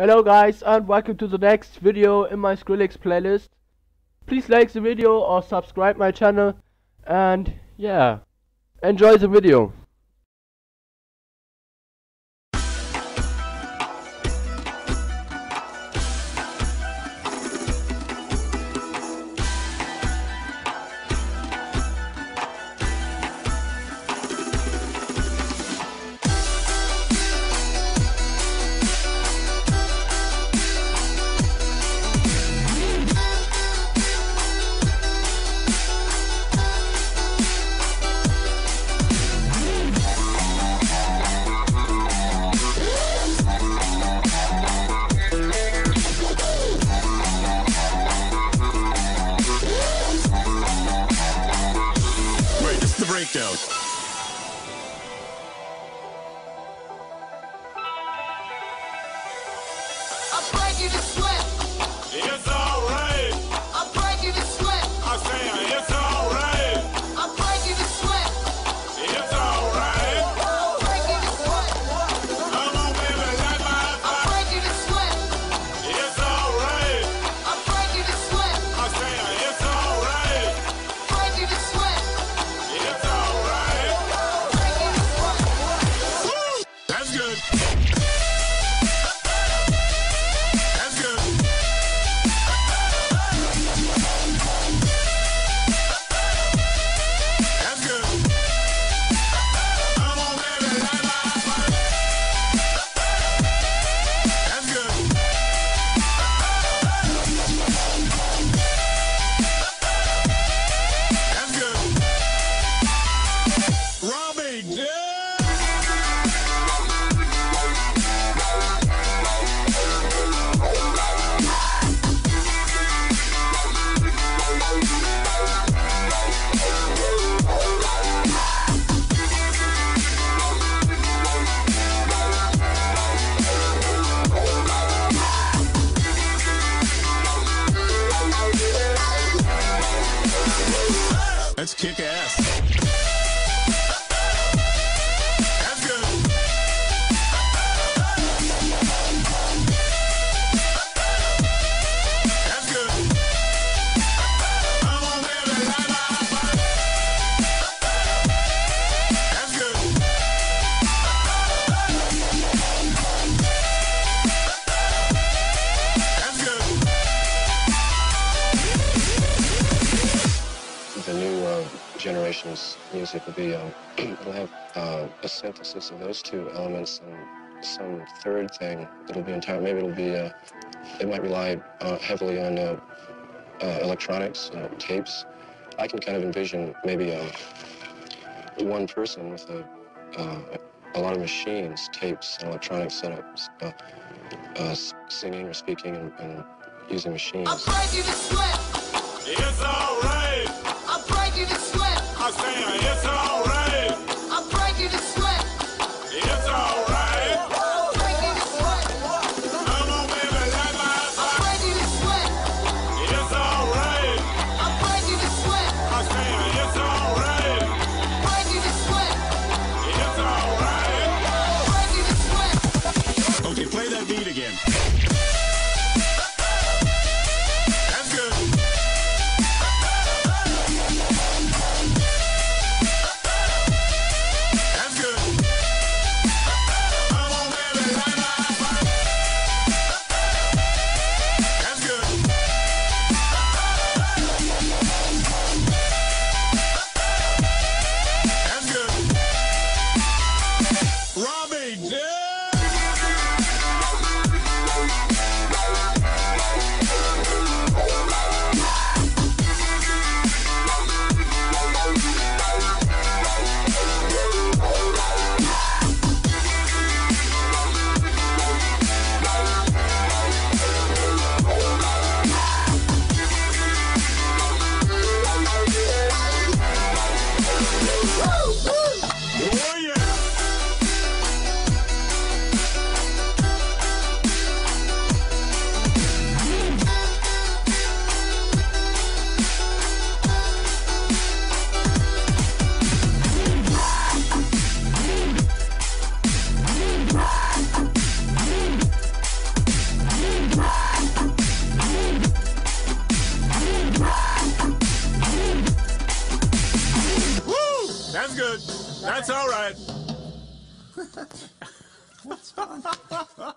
Hello guys and welcome to the next video in my Skrillex playlist. Please like the video or subscribe my channel and yeah, enjoy the video. Breakdown. I beg you. Let's kick ass. Generation's music will be um, it'll have uh, a synthesis of those two elements and some third thing that'll be entire maybe it'll be uh, it might rely uh, heavily on uh, uh, electronics uh, tapes. I can kind of envision maybe um, one person with a, uh, a lot of machines tapes and electronic setups uh, uh, singing or speaking and, and using machines it's alright. That's good. That's all right. Fine.